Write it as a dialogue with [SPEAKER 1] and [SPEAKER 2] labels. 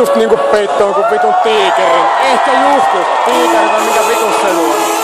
[SPEAKER 1] just niinku peittoon kuin vitun tiikerin. Ehkä just tiikeri vai mikä vitus se on.